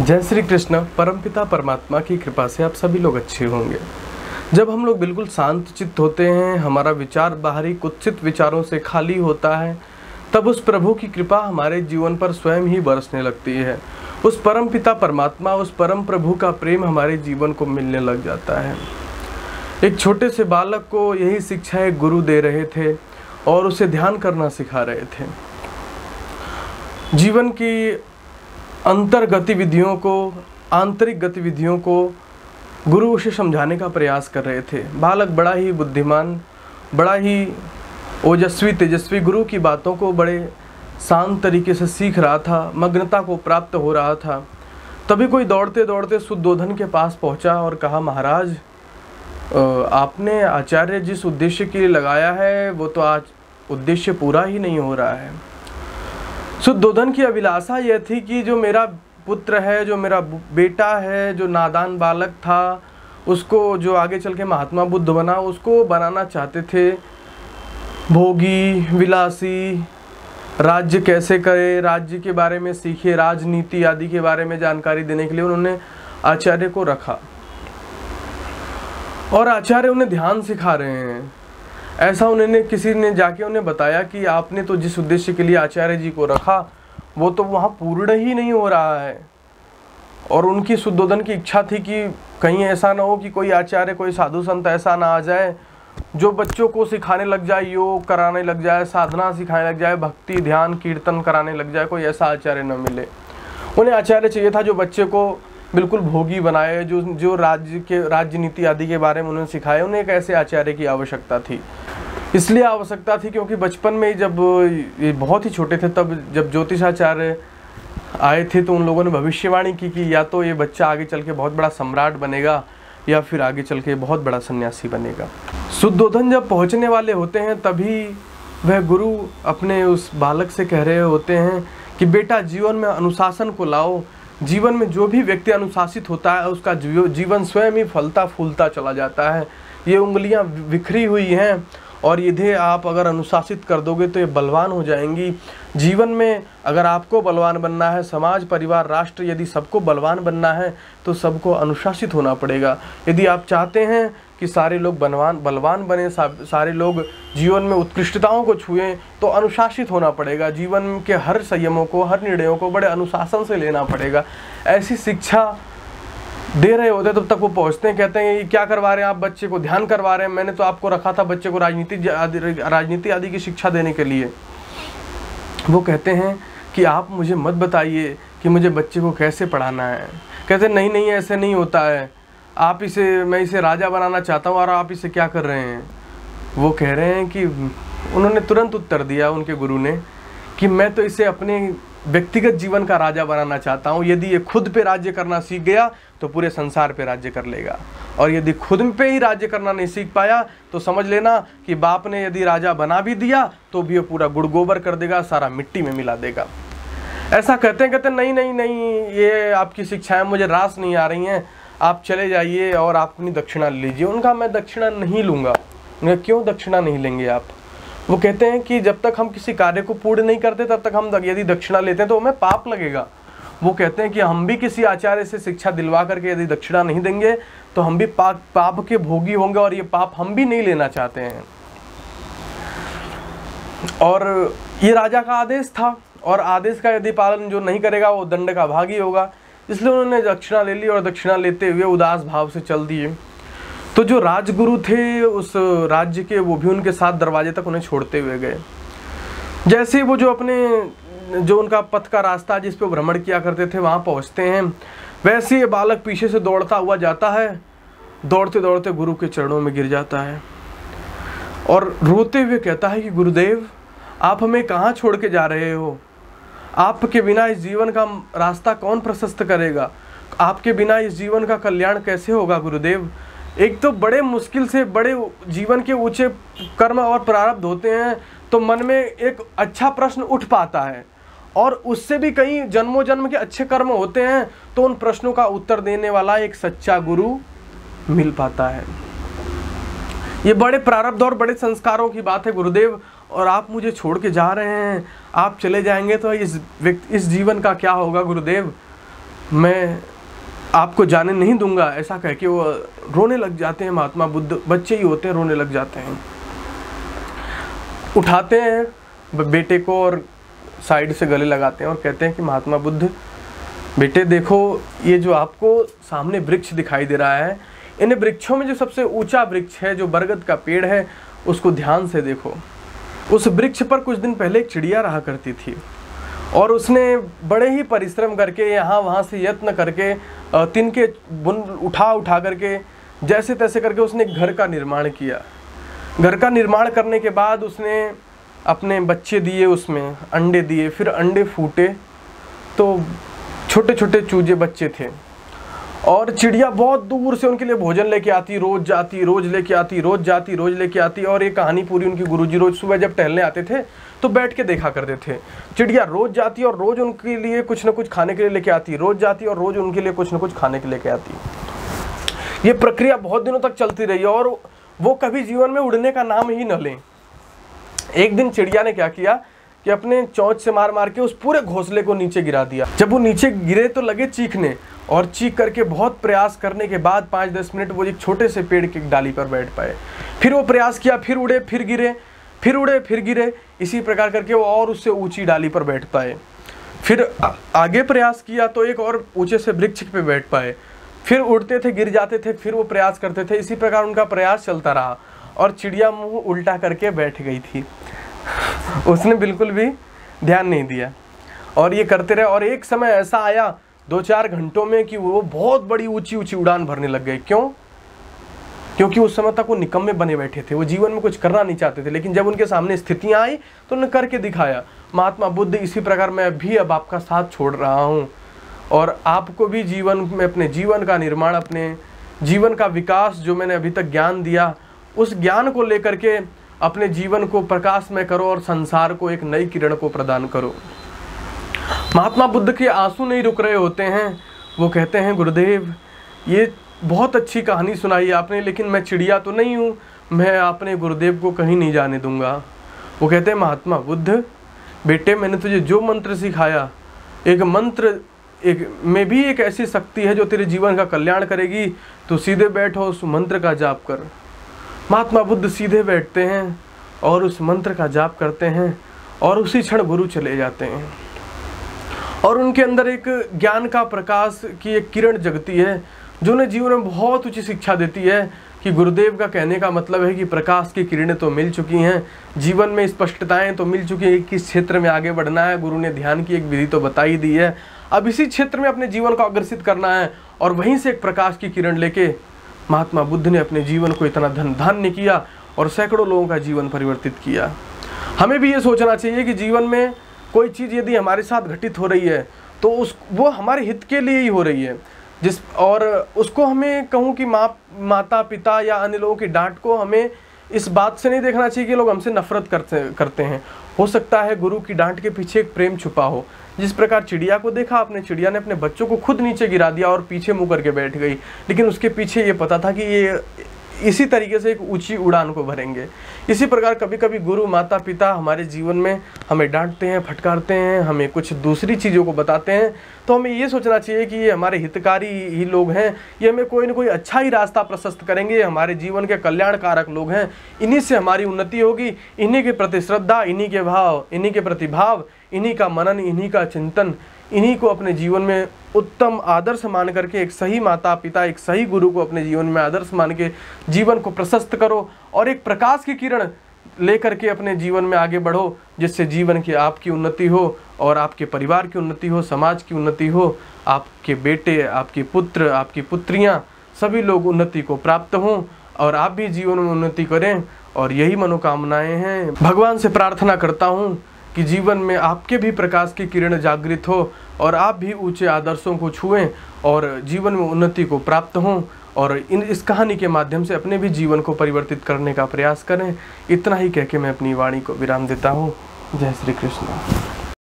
जय श्री कृष्ण परमपिता परमात्मा की कृपा से आप सभी लोग अच्छे होंगे। जब हम लोग बिल्कुल शांत चित्त होते हैं, हमारा विचार बाहरी कुत्सित विचारों से खाली होता है, तब उस प्रभु की कृपा हमारे जीवन पर स्वयं ही बरसने लगती है। उस परम पिता परमात्मा, उस परम प्रभु का प्रेम हमारे जीवन को मिलने लग जाता है। एक छोटे से बालक को यही शिक्षा एक गुरु दे रहे थे और उसे ध्यान करना सिखा रहे थे। जीवन की अंतर गतिविधियों को, आंतरिक गतिविधियों को गुरु उसे समझाने का प्रयास कर रहे थे। बालक बड़ा ही बुद्धिमान, बड़ा ही ओजस्वी, तेजस्वी गुरु की बातों को बड़े शांत तरीके से सीख रहा था, मग्नता को प्राप्त हो रहा था। तभी कोई दौड़ते दौड़ते शुद्धोधन के पास पहुँचा और कहा, महाराज आपने आचार्य जिस उद्देश्य के लिए लगाया है, वो तो आज उद्देश्य पूरा ही नहीं हो रहा है। शुद्धोधन की अभिलाषा यह थी कि जो मेरा पुत्र है, जो मेरा बेटा है, जो नादान बालक था, उसको जो आगे चल के महात्मा बुद्ध बना, उसको बनाना चाहते थे। भोगी, विलासी, राज्य कैसे करे, राज्य के बारे में सीखे राजनीति आदि के बारे में जानकारी देने के लिए उन्होंने आचार्य को रखा। और आचार्य उन्हें ध्यान सिखा रहे हैं। ऐसा उन्होंने, किसी ने जाके उन्हें बताया कि आपने तो जिस उद्देश्य के लिए आचार्य जी को रखा, वो तो वहाँ पूर्ण ही नहीं हो रहा है। और उनकी शुद्धोधन की इच्छा थी कि कहीं ऐसा ना हो कि कोई आचार्य, कोई साधु संत ऐसा ना आ जाए, जो बच्चों को सिखाने लग जाए, योग कराने लग जाए, साधना सिखाने लग जाए, भक्ति, ध्यान, कीर्तन कराने लग जाए, कोई ऐसा आचार्य न मिले। उन्हें आचार्य चाहिए था जो बच्चे को बिल्कुल भोगी बनाए, जो जो राज्य के राजनीति आदि के बारे में उन्होंने सिखाए, उन्हें एक ऐसे आचार्य की आवश्यकता थी। इसलिए आवश्यकता थी क्योंकि बचपन में जब ये बहुत ही छोटे थे, तब जब ज्योतिषाचार्य आए थे तो उन लोगों ने भविष्यवाणी की कि या तो ये बच्चा आगे चल के बहुत बड़ा सम्राट बनेगा या फिर आगे चल के बहुत बड़ा सन्यासी बनेगा। शुद्धोधन जब पहुँचने वाले होते हैं, तभी वह गुरु अपने उस बालक से कह रहे होते हैं कि, बेटा, जीवन में अनुशासन को लाओ। जीवन में जो भी व्यक्ति अनुशासित होता है, उसका जीवन स्वयं ही फलता फूलता चला जाता है। ये उंगलियाँ बिखरी हुई हैं और इन्हें आप अगर अनुशासित कर दोगे तो ये बलवान हो जाएँगी। जीवन में अगर आपको बलवान बनना है, समाज, परिवार, राष्ट्र, यदि सबको बलवान बनना है तो सबको अनुशासित होना पड़ेगा। यदि आप चाहते हैं कि सारे लोग बनवान, बलवान बने सारे लोग जीवन में उत्कृष्टताओं को छुएँ तो अनुशासित होना पड़ेगा। जीवन के हर संयमों को, हर निर्णयों को बड़े अनुशासन से लेना पड़ेगा। ऐसी शिक्षा दे रहे होते तब तक वो पहुँचते हैं, कहते हैं, ये क्या करवा रहे हैं आप बच्चे को? ध्यान करवा रहे हैं। मैंने तो आपको रखा था बच्चे को राजनीति राजनीति आदि की शिक्षा देने के लिए। वो कहते हैं कि, आप मुझे मत बताइए कि मुझे बच्चे को कैसे पढ़ाना है? कहते नहीं नहीं, ऐसे नहीं होता है। आप इसे, मैं इसे राजा बनाना चाहता हूँ और आप इसे क्या कर रहे हैं? वो कह रहे हैं कि, उन्होंने तुरंत उत्तर दिया उनके गुरु ने कि मैं तो इसे अपने व्यक्तिगत जीवन का राजा बनाना चाहता हूँ। यदि ये खुद पे राज्य करना सीख गया तो पूरे संसार पे राज्य कर लेगा। और यदि खुद पे ही राज्य करना नहीं सीख पाया तो समझ लेना कि बाप ने यदि राजा बना भी दिया तो भी ये पूरा गुड़ गोबर कर देगा, सारा मिट्टी में मिला देगा। ऐसा कहते हैं, कहते नहीं नहीं नहीं, ये आपकी शिक्षाएँ मुझे रास नहीं आ रही हैं। आप चले जाइए और आप अपनी दक्षिणा लीजिए। उनका मैं दक्षिणा नहीं लूँगा। उनका क्यों दक्षिणा नहीं लेंगे आप? वो कहते हैं कि जब तक हम किसी कार्य को पूर्ण नहीं करते, तब तक हम यदि दक्षिणा लेते हैं तो हमें पाप लगेगा। वो कहते हैं कि हम भी किसी आचार्य से शिक्षा दिलवा करके यदि दक्षिणा नहीं देंगे तो हम भी पाप पाप के भोगी होंगे और ये पाप हम भी नहीं लेना चाहते हैं। और ये राजा का आदेश था, और आदेश का यदि पालन जो नहीं करेगा, वो दंड का भागी होगा। इसलिए उन्होंने दक्षिणा ले ली और दक्षिणा लेते हुए उदास भाव से चल दिए। तो जो राजगुरु थे, उस राज्य के, वो भी उनके साथ दरवाजे तक उन्हें छोड़ते हुए गए। जैसे वो जो अपने जो उनका पथ का रास्ता जिस पे भ्रमण किया करते थे, वहाँ पहुँचते हैं। वैसे ये बालक पीछे से दौड़ता हुआ जाता है दौड़ते दौड़ते गुरु के चरणों में गिर जाता है। और रोते हुए कहता है कि, गुरुदेव, आप हमें कहाँ छोड़ के जा रहे हो? आपके बिना इस जीवन का रास्ता कौन प्रशस्त करेगा? आपके बिना इस जीवन का कल्याण कैसे होगा, गुरुदेव? एक तो बड़े मुश्किल से, बड़े जीवन के ऊँचे कर्म और प्रारब्ध होते हैं तो मन में एक अच्छा प्रश्न उठ पाता है। और उससे भी कई जन्मों जन्म के अच्छे कर्म होते हैं तो उन प्रश्नों का उत्तर देने वाला एक सच्चा गुरु मिल पाता है। ये बड़े प्रारब्ध और बड़े संस्कारों की बात है गुरुदेव, और आप मुझे छोड़ के जा रहे हैं, आप चले जाएँगे तो इस व्यक्ति, इस जीवन का क्या होगा गुरुदेव? मैं आपको जाने नहीं दूँगा, ऐसा कह के वो रोने लग जाते हैं महात्मा बुद्ध, बच्चे ही होते हैं, रोने लग जाते हैं। उठाते हैं बेटे को और साइड से गले लगाते हैं और कहते हैं कि महात्मा बुद्ध, बेटे देखो, ये जो आपको सामने वृक्ष दिखाई दे रहा है इन वृक्षों में जो सबसे ऊँचा वृक्ष है, जो बरगद का पेड़ है, उसको ध्यान से देखो। उस वृक्ष पर कुछ दिन पहले एक चिड़िया रहा करती थी और उसने बड़े ही परिश्रम करके यहाँ वहाँ से यत्न करके तिनके बुन उठा उठा करके जैसे तैसे करके उसने घर का निर्माण किया। घर का निर्माण करने के बाद उसने अपने बच्चे दिए उसमें, अंडे दिए, फिर अंडे फूटे तो छोटे छोटे चूजे बच्चे थे। और चिड़िया बहुत दूर से उनके लिए भोजन लेके आती, रोज जाती, रोज लेके आती, रोज जाती, रोज लेके आती, और ये कहानी पूरी उनकी गुरुजी रोज सुबह जब टहलने आते थे तो बैठ के देखा करते थे। चिड़िया रोज जाती और रोज उनके लिए कुछ ना कुछ खाने के लिए लेके आती, रोज जाती और रोज उनके लिए कुछ ना कुछ खाने के लेके आती। ये प्रक्रिया बहुत दिनों तक चलती रही और वो कभी जीवन में उड़ने का नाम ही न लें। एक दिन चिड़िया ने क्या किया कि अपने चौंच से मार मार के उस पूरे घोंसले को नीचे गिरा दिया। जब वो नीचे गिरे तो लगे चीखने और चीख करके बहुत प्रयास करने के बाद पाँच दस मिनट वो एक छोटे से पेड़ की डाली पर बैठ पाए। फिर वो प्रयास किया, फिर उड़े, फिर गिरे, फिर उड़े, फिर गिरे। इसी प्रकार करके वो और उससे ऊँची डाली पर बैठ पाए। फिर आगे प्रयास किया तो एक और ऊँचे से वृक्ष पे बैठ पाए। फिर उड़ते थे, गिर जाते थे, फिर वो प्रयास करते थे। इसी प्रकार उनका प्रयास चलता रहा और चिड़िया मुँह उल्टा करके बैठ गई थी। उसने बिल्कुल भी ध्यान नहीं दिया। और ये करते रहे और एक समय ऐसा आया दो चार घंटों में कि वो बहुत बड़ी ऊँची ऊँची उड़ान भरने लग गए। क्यों? क्योंकि उस समय तक वो निकम्मे बने बैठे थे। वो जीवन में कुछ करना नहीं चाहते थे, लेकिन जब उनके सामने स्थितियाँ आई तो उन्होंने करके दिखाया, महात्मा बुद्ध, इसी प्रकार मैं भी अब आपका साथ छोड़ रहा हूँ। और आपको भी जीवन में अपने, जीवन का निर्माण, अपने जीवन का विकास जो मैंने अभी तक ज्ञान दिया, उस ज्ञान को लेकर के अपने जीवन को प्रकाश में करो और संसार को एक नई किरण को प्रदान करो। महात्मा बुद्ध के आँसू नहीं रुक रहे होते हैं। वो कहते हैं, गुरुदेव, ये बहुत अच्छी कहानी सुनाई आपने, लेकिन मैं चिड़िया तो नहीं हूँ। मैं अपने गुरुदेव को कहीं नहीं जाने दूँगा। वो कहते हैं, महात्मा बुद्ध, बेटे, मैंने तुझे जो मंत्र सिखाया, एक मंत्र एक, में भी एक ऐसी शक्ति है जो तेरे जीवन का कल्याण करेगी तो सीधे बैठो उस मंत्र का जाप कर। महात्मा बुद्ध सीधे बैठते हैं और उस मंत्र का जाप करते हैं और उसी क्षण गुरु चले जाते हैं। और उनके अंदर एक ज्ञान का प्रकाश की एक किरण जगती है, जो उन्हें जीवन में बहुत ऊँची शिक्षा देती है कि गुरुदेव का कहने का मतलब है कि प्रकाश की किरणें तो मिल चुकी हैं, जीवन में स्पष्टताएँ तो मिल चुकी हैं किस क्षेत्र में आगे बढ़ना है, गुरु ने ध्यान की एक विधि तो बताई दी है। अब इसी क्षेत्र में अपने जीवन को अग्रसित करना है और वहीं से एक प्रकाश की किरण लेके महात्मा बुद्ध ने अपने जीवन को इतना धन धान्य किया और सैकड़ों लोगों का जीवन परिवर्तित किया। हमें भी ये सोचना चाहिए कि जीवन में कोई चीज़ यदि हमारे साथ घटित हो रही है तो उस, वो हमारे हित के लिए ही हो रही है। जिस, और उसको हमें कहूँ कि माँ माता पिता या अन्य लोगों की डांट को हमें इस बात से नहीं देखना चाहिए कि लोग हमसे नफरत करते करते हैं। हो सकता है गुरु की डांट के पीछे एक प्रेम छुपा हो। जिस प्रकार चिड़िया को देखा आपने, चिड़िया ने अपने बच्चों को खुद नीचे गिरा दिया और पीछे मुँह करके बैठ गई। लेकिन उसके पीछे ये पता था कि ये इसी तरीके से एक ऊँची उड़ान को भरेंगे। इसी प्रकार कभी कभी गुरु माता पिता हमारे जीवन में हमें डांटते हैं, फटकारते हैं, हमें कुछ दूसरी चीज़ों को बताते हैं तो हमें ये सोचना चाहिए कि ये हमारे हितकारी ही लोग हैं, ये हमें कोई ना कोई अच्छा ही रास्ता प्रशस्त करेंगे हमारे जीवन के कल्याणकारक लोग हैं। इन्हीं से हमारी उन्नति होगी, इन्हीं के प्रति श्रद्धा, इन्हीं के भाव, इन्हीं के प्रतिभाव इन्हीं का मनन, इन्हीं का चिंतन इन्हीं को अपने जीवन में उत्तम आदर्श मान करके, एक सही माता पिता एक सही गुरु को अपने जीवन में आदर्श मान के जीवन को प्रशस्त करो और एक प्रकाश की किरण लेकर के अपने जीवन में आगे बढ़ो, जिससे जीवन की आपकी उन्नति हो और आपके परिवार की उन्नति हो, समाज की उन्नति हो, आपके बेटे, आपके पुत्र, आपकी पुत्रियाँ सभी लोग उन्नति को प्राप्त हों और आप भी जीवन में उन्नति करें और यही मनोकामनाएँ हैं। भगवान से प्रार्थना करता हूँ कि जीवन में आपके भी प्रकाश की किरण जागृत हो और आप भी ऊँचे आदर्शों को छुएँ और जीवन में उन्नति को प्राप्त हों और इन इस कहानी के माध्यम से अपने भी जीवन को परिवर्तित करने का प्रयास करें। इतना ही कह के मैं अपनी वाणी को विराम देता हूँ। जय श्री कृष्ण।